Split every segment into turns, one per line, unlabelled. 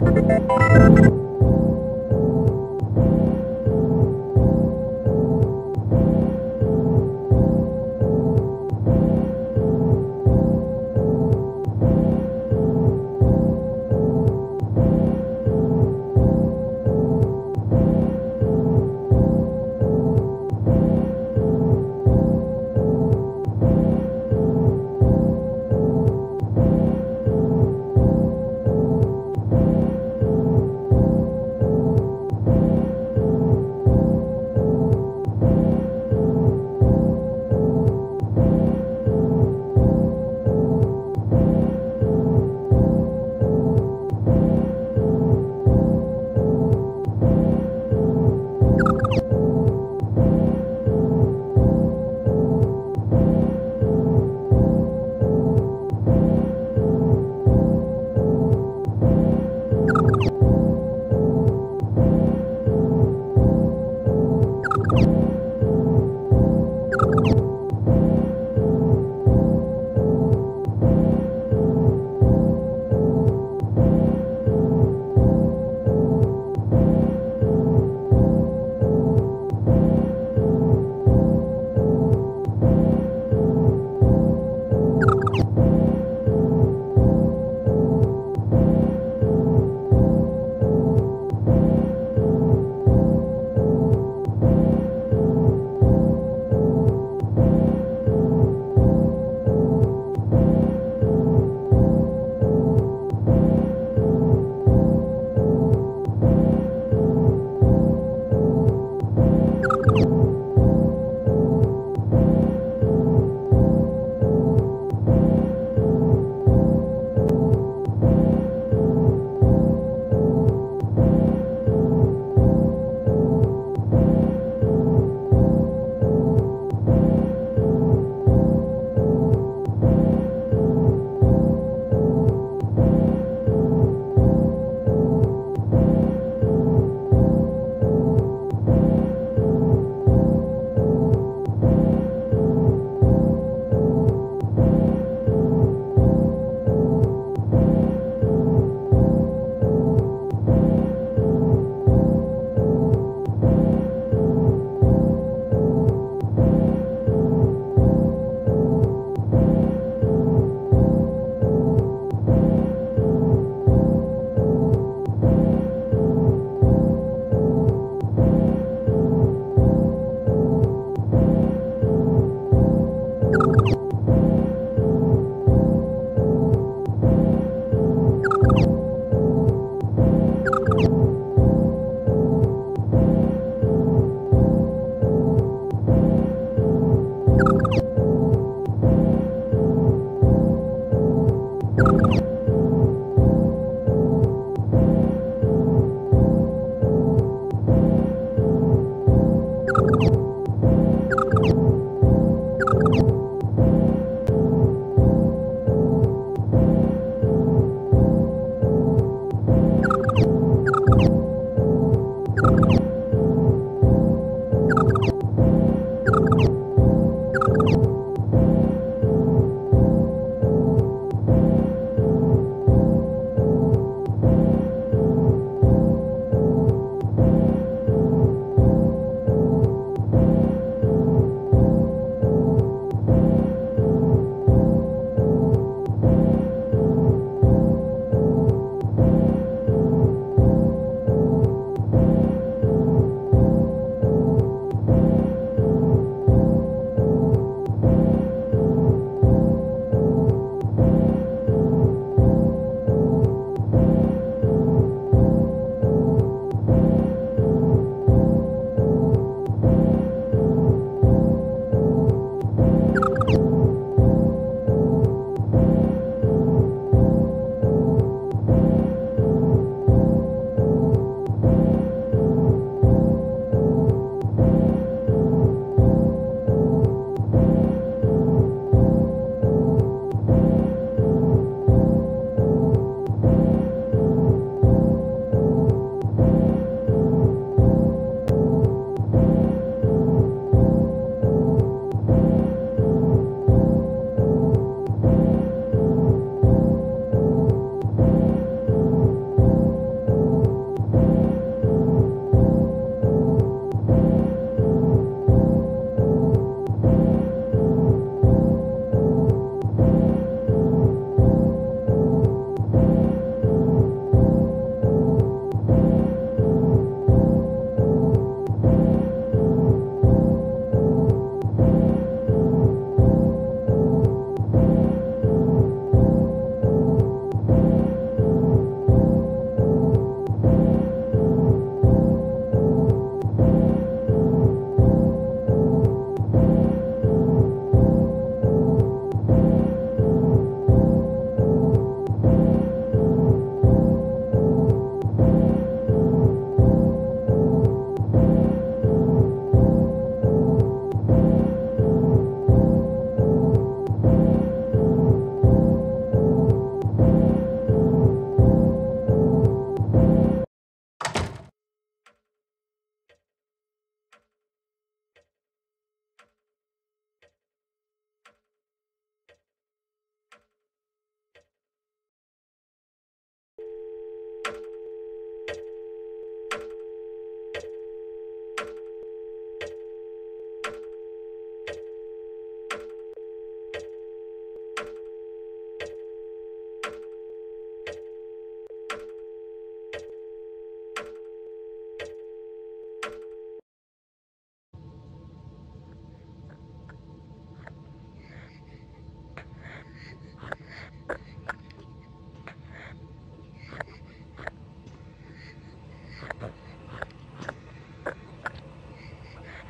thank you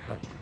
了。